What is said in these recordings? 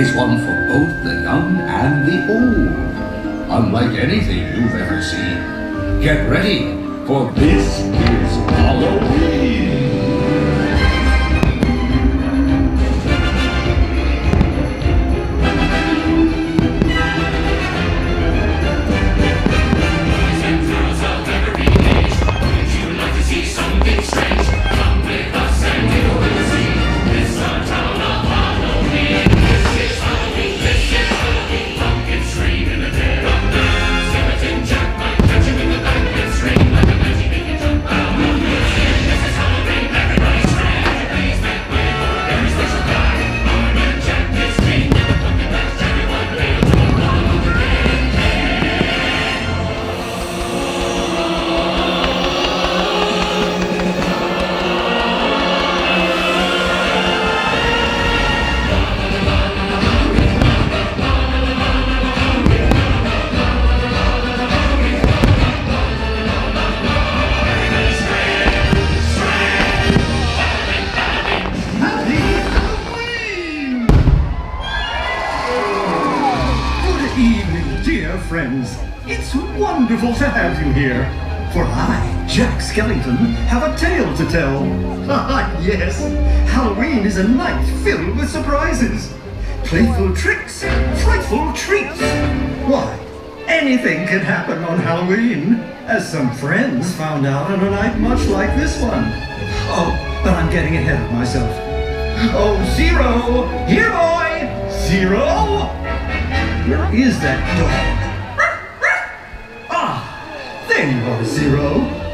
is one for both the young and the old. Unlike anything you've ever seen. Get ready, for this Skellington, have a tale to tell. Ah, yes, Halloween is a night filled with surprises. Playful tricks, frightful treats. Why, anything can happen on Halloween, as some friends found out on a night much like this one. Oh, but I'm getting ahead of myself. Oh, Zero! Here, boy! Zero! Where is that dog? Ah, there you are, Zero.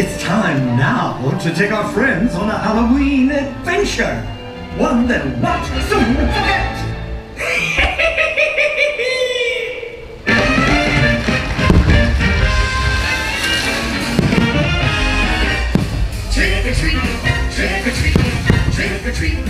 It's time now to take our friends on a Halloween adventure. One they'll not soon forget. Trick or treat, trick or treat, trick or treat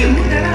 pergunta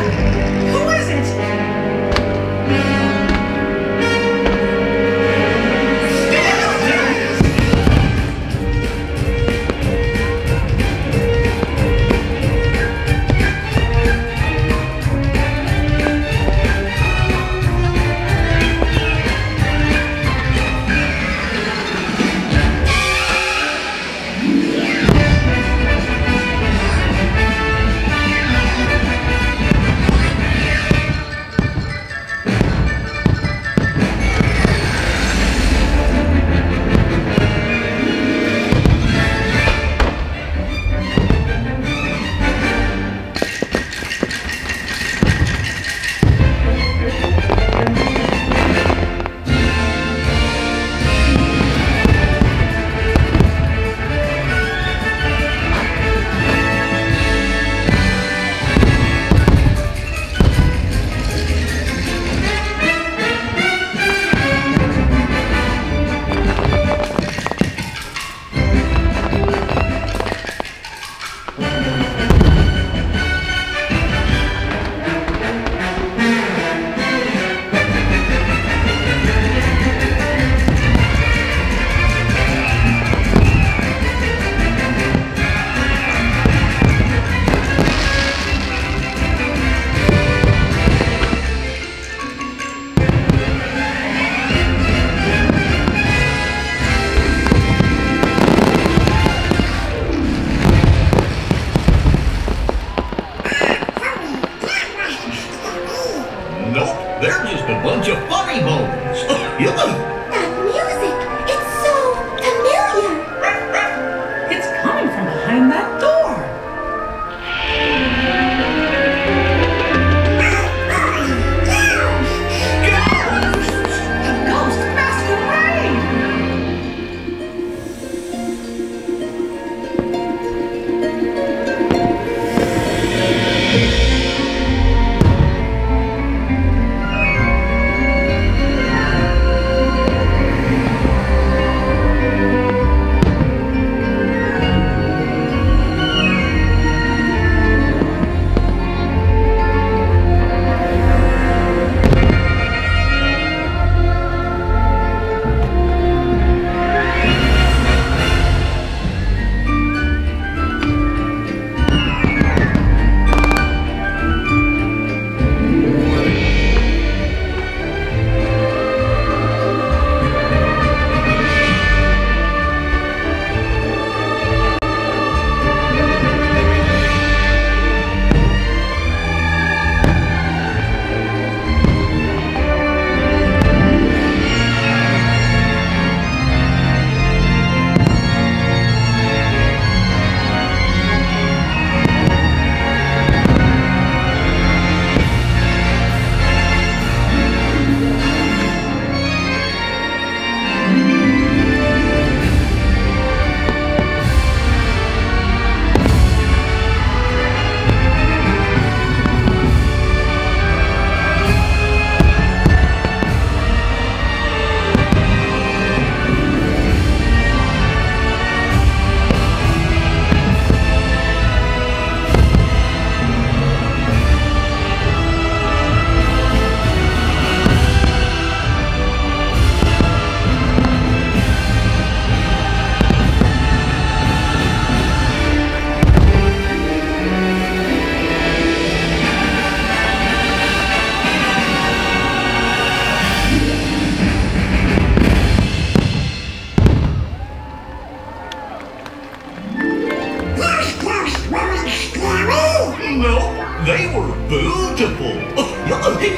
They were beautiful.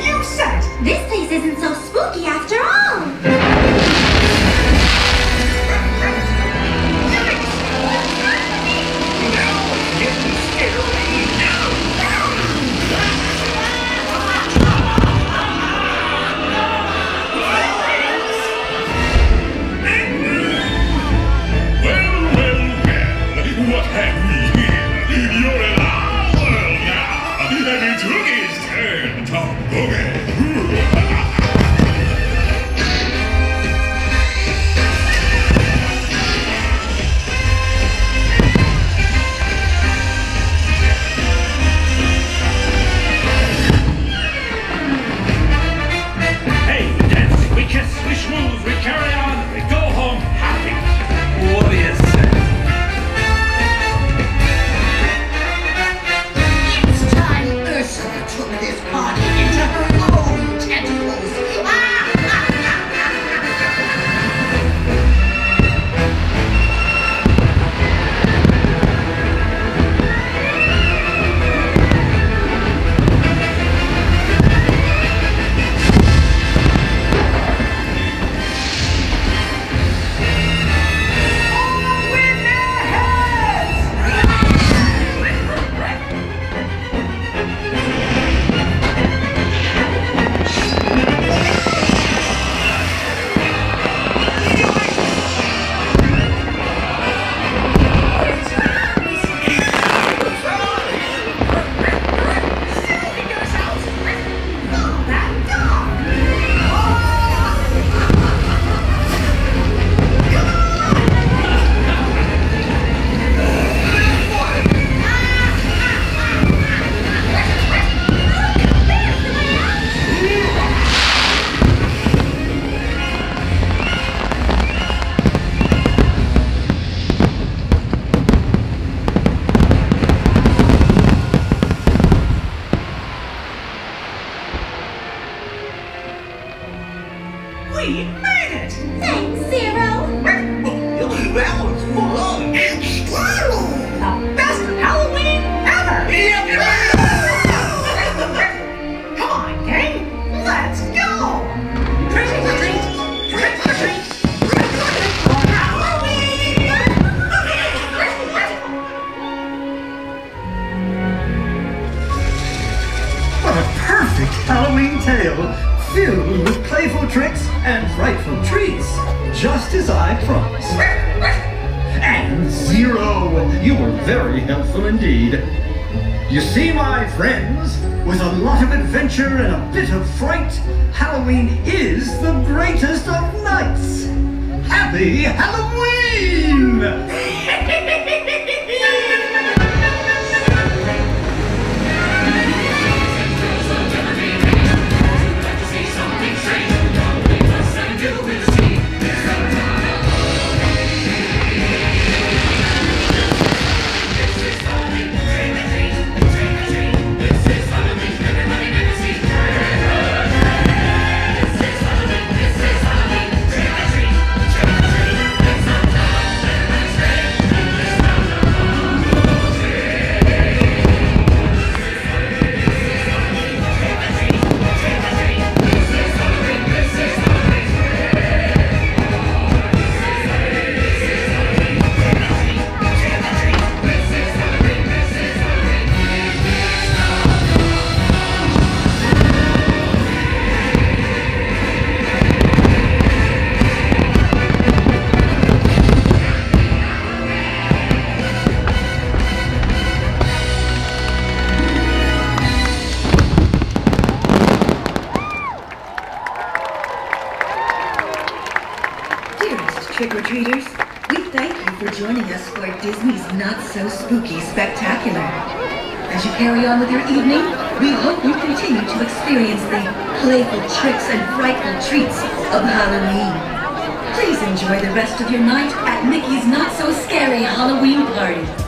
you said. This place isn't so you were very helpful indeed. You see, my friends, with a lot of adventure and a bit of fright, Halloween is the greatest of nights. Happy Halloween! So Spooky Spectacular. As you carry on with your evening, we hope you continue to experience the playful tricks and frightful treats of Halloween. Please enjoy the rest of your night at Mickey's Not So Scary Halloween Party.